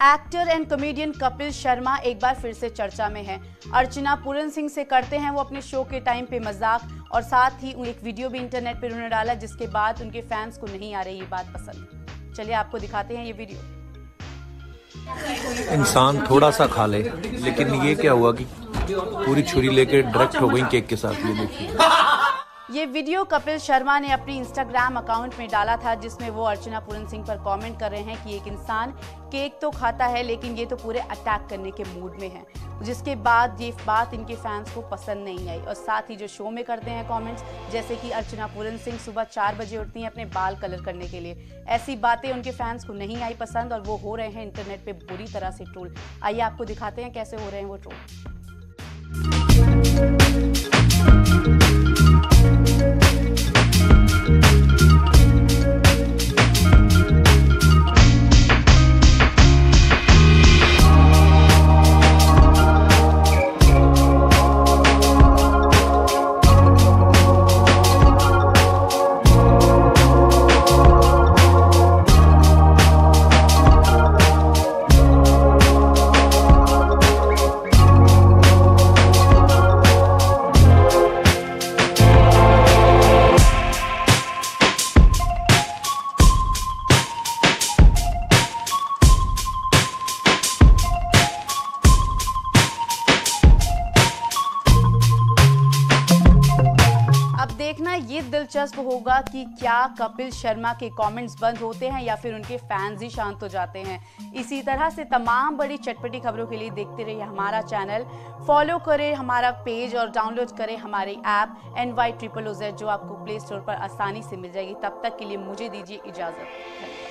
Actor and comedian Kapil Sharma एक बार फिर से चर्चा में है। अर्चना पूरन सिंह से करते हैं वो अपने शो के टाइम पे मज़ाक और साथ ही एक वीडियो भी इंटरनेट पर उन्होंने डाला जिसके बाद उनके फैंस को नहीं आ रही ये बात पसंद। चलिए आपको दिखाते हैं ये वीडियो। इंसान थोड़ा सा खा ले, लेकिन ये क्या हुआ कि पूरी छुरी लेके डायरेक्ट हो गई केक के साथ, ये देखिए। ये वीडियो कपिल शर्मा ने अपनी इंस्टाग्राम अकाउंट में डाला था, जिसमें वो अर्चना पूरन सिंह पर कमेंट कर रहे हैं कि एक इंसान केक तो खाता है, लेकिन ये तो पूरे अटैक करने के मूड में है। जिसके बाद ये बात इनके फैंस को पसंद नहीं आई, और साथ ही जो शो में करते हैं कमेंट्स जैसे कि अर्चना पूरन सिंह सुबह चार बजे उठती हैं अपने बाल कलर करने के लिए। ऐसी बातें उनके फैंस को नहीं आई पसंद, और वो हो रहे हैं इंटरनेट पर बुरी तरह से ट्रोल आइए आपको दिखाते हैं कैसे हो रहे हैं वो ट्रोल देखना, ये दिलचस्प होगा कि क्या कपिल शर्मा के कमेंट्स बंद होते हैं या फिर उनके फैंस ही शांत हो जाते हैं। इसी तरह से तमाम बड़ी चटपटी खबरों के लिए देखते रहिए हमारा चैनल फॉलो करें हमारा पेज और डाउनलोड करें हमारी app N Y triple O Z जो आपको प्ले स्टोर पर आसानी से मिल जाएगी। तब तक के लिए मुझे दीजिए इजाज़त।